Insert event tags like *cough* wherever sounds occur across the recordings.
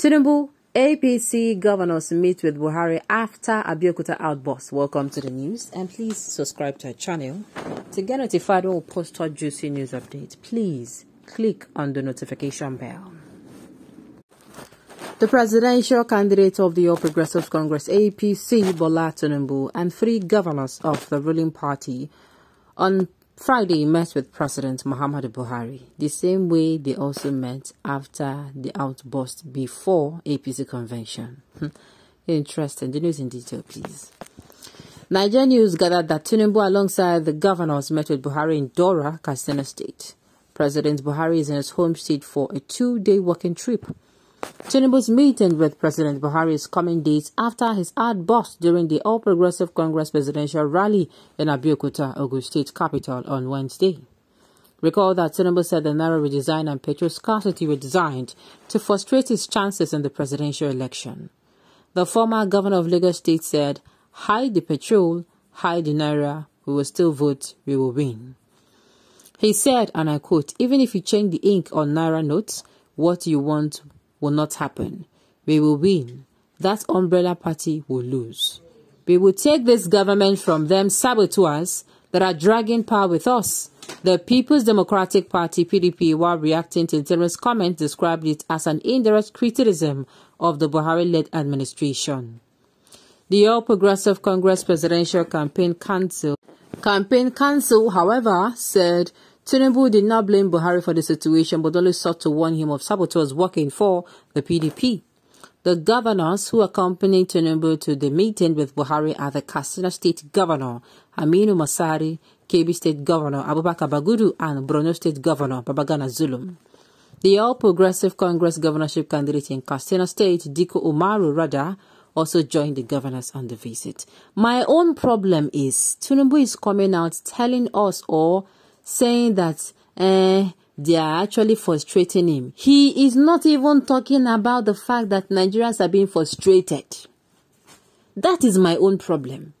Tinubu APC governors meet with Buhari after Abeokuta outburst. Welcome to the news and please subscribe to our channel to get notified when we post our juicy news updates. Please click on the notification bell. The presidential candidate of the All Progressive Congress APC, Bola Tinubu, and three governors of the ruling party on Friday met with President Muhammadu Buhari, the same way they also met after the outburst before APC convention. Hmm. Interesting. The news in detail, please. Naija News gathered that Tinubu alongside the governors met with Buhari in Daura, Katsina State. President Buhari is in his home state for a two-day working trip. Tinubu's meeting with President Buhari is coming days after his outburst during the All Progressive Congress presidential rally in Abeokuta, Ogun State capital on Wednesday. Recall that Tinubu said the Naira redesign and petrol scarcity were designed to frustrate his chances in the presidential election. The former governor of Lagos State said, hide the petrol, hide the Naira, we will still vote, we will win. He said, and I quote, even if you change the ink on Naira notes, what you want will not happen. We will win. That umbrella party will lose. We will take this government from them saboteurs that are dragging power with us. The People's Democratic Party PDP, while reacting to Interim's comment, described it as an indirect criticism of the Buhari-led administration. The All Progressive Congress Presidential Campaign Council Campaign Council, however, said Tinubu did not blame Buhari for the situation but only sought to warn him of saboteurs working for the PDP. The governors who accompanied Tinubu to the meeting with Buhari are the Katsina State Governor Aminu Masari, Kebbi State Governor Abubakar Bagudu, and Borno State Governor Babagana Zulum. The All Progressive Congress governorship candidate in Katsina State, Dikko Umaru Radda, also joined the governors on the visit. My own problem is Tinubu is coming out telling us all saying that eh, they are actually frustrating him. He is not even talking about the fact that Nigerians are being frustrated. That is my own problem.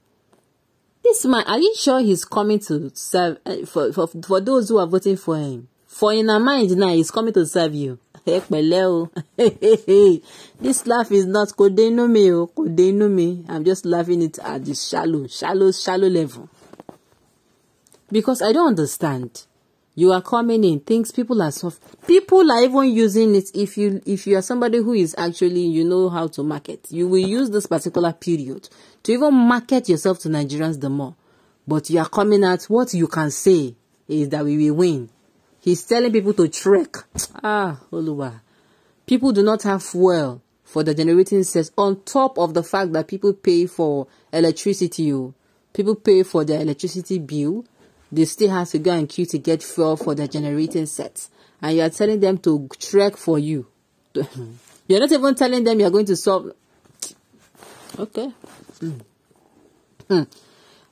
This man, are you sure he's coming to serve uh, for, for for those who are voting for him? For in our mind now, he's coming to serve you. *laughs* *laughs* this laugh is not me, kodenu me. I'm just laughing it at the shallow, shallow, shallow level because I don't understand. You are coming in, things people are soft. People are even using it. If you if you are somebody who is actually you know how to market, you will use this particular period to even market yourself to Nigerians the more. But you are coming at what you can say is that we will win. He's telling people to trek. Ah, Oluwa. People do not have fuel for the generating sets on top of the fact that people pay for electricity. Oh. People pay for their electricity bill they still have to go and queue to get fuel for their generating sets. And you are telling them to trek for you. *laughs* You're not even telling them you're going to solve. *tsk* Okay. Mm. Mm.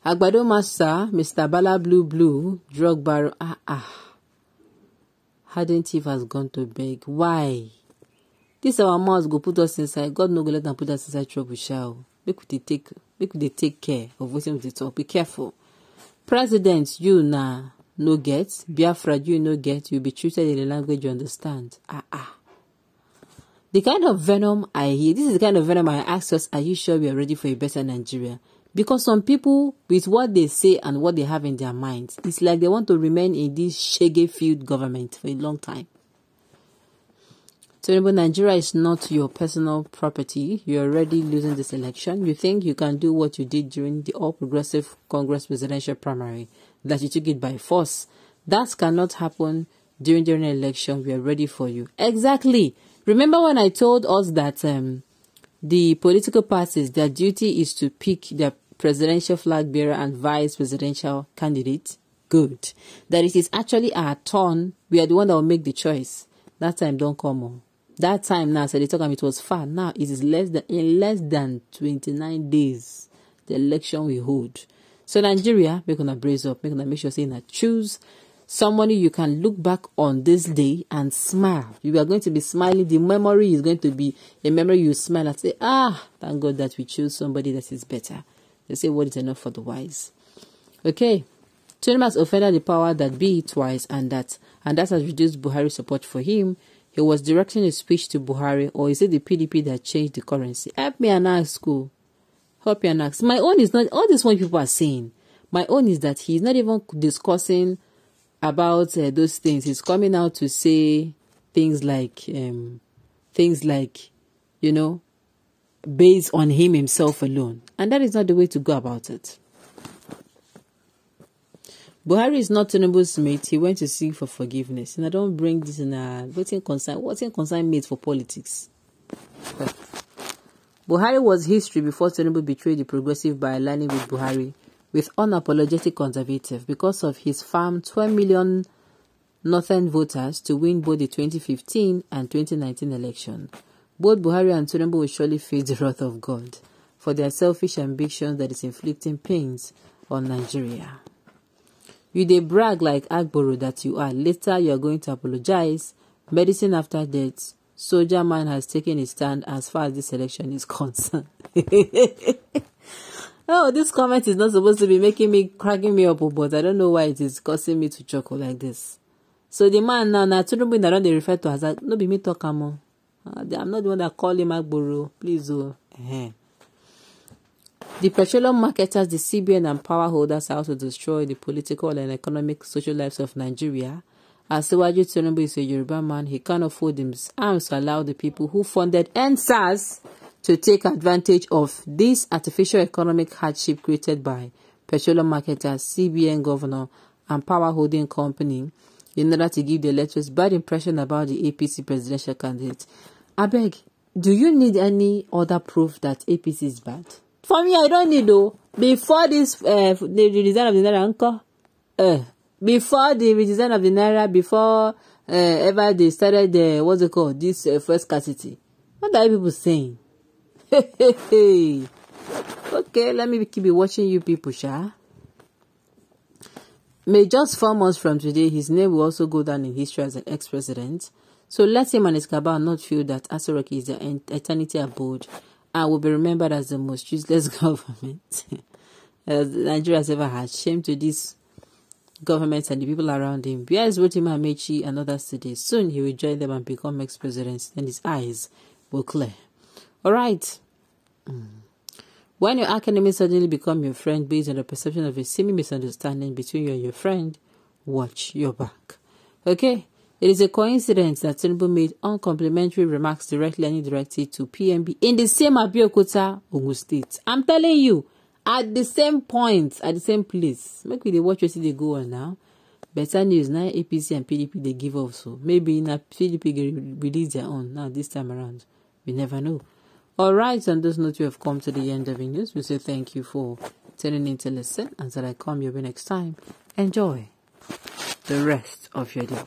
Agbado Master, Mr. Bala Blue Blue, drug barrel. Ah, ah. Hardened thief has gone to beg. Why? This our mouth go put us inside. God no go let them put us inside trouble, shall. Make we take, make we take care of what we talk. Be careful president you na no get biafra you no get you be treated in a language you understand. Ah ah. The kind of venom i hear this is the kind of venom i ask us are you sure we are ready for a better nigeria? Because some people with what they say and what they have in their minds it's like they want to remain in this shaggy field government for a long time remember, Nigeria is not your personal property. You're already losing this election. You think you can do what you did during the All Progressive Congress presidential primary, that you took it by force. That cannot happen during the election. We are ready for you. Exactly. Remember when I told us that um, the political parties, their duty is to pick their presidential flag bearer and vice presidential candidate? Good. That it is actually our turn. We are the one that will make the choice. That time don't come on. That time now, they talk about it was far. Now it is less than in less than 29 days the election will hold. So Nigeria, we're gonna brace up, we're gonna make sure saying that choose somebody you can look back on this day and smile. You are going to be smiling. The memory is going to be a memory you smile and say, Ah, thank God that we choose somebody that is better. They say what is enough for the wise. Okay. Tinubu has offended the power that be twice and that and that has reduced Buhari's support for him. He was directing a speech to Buhari, or is it the PDP that changed the currency? Help me and ask school. Help me and ask. My own is not all this one people are saying. My own is that he's not even discussing about uh, those things. He's coming out to say things like, um, things like, you know, based on him himself alone. And that is not the way to go about it. Buhari is not Tinubu's mate. He went to seek for forgiveness. And I don't bring this in a voting concern. What's in concern mate for politics? Buhari was history before Tinubu betrayed the progressive by aligning with Buhari with unapologetic conservative because of his firm 12 million northern voters to win both the 2015 and 2019 election. Both Buhari and Tinubu will surely face the wrath of God for their selfish ambitions that is inflicting pains on Nigeria. You dey brag like Agboro that you are. Later you are going to apologize. Medicine after death. Soldier man has taken his stand as far as this election is *laughs* concerned. *laughs* oh, this comment is not supposed to be making me cracking me up, but I don't know why it is causing me to chuckle like this. So the man now, now Tinubu that they refer to as no be me talk am I'm not the one that call him Agboro. Please, oh. Uh-huh. The petroleum marketers, the CBN and power holders are to destroy the political and economic social lives of Nigeria. Asiwaju Tinubu is a Yoruba man, he cannot afford his arms to allow the people who funded NSAS to take advantage of this artificial economic hardship created by petroleum marketers, CBN governor, and power holding company in order to give the electors bad impression about the APC presidential candidate. I beg, do you need any other proof that APC is bad? For me, I don't need though. Before this, uh, the redesign of the Naira Anchor, uh, before the redesign of the Naira, before uh, ever they started the, what's it called, this uh, first scarcity. What are you people saying? *laughs* okay, let me keep watching you people, Sha. May just four months from today, his name will also go down in history as an ex-president. So let him and his cabal not feel that Aso Rock is their eternity abode will be remembered as the most useless *laughs* government as ever had. Shame to this government and the people around him. Where is Rotimi Amaechi and others today? Soon he will join them and become ex-president, and his eyes will clear. All right. When your academy suddenly become your friend based on the perception of a seeming misunderstanding between you and your friend, watch your back. Okay? It is a coincidence that Tinubu made uncomplimentary remarks directly and indirectly to PMB in the same Abeokuta, Ogun State. I'm telling you, at the same point, at the same place. Make we dey watch wetin dey go on now. Better news now APC and PDP they give off so maybe in na PDP release their own now this time around. We never know. All right, on this note, we have come to the end of the news. We say thank you for tuning in to listen. Until I come your way next time, enjoy the rest of your day.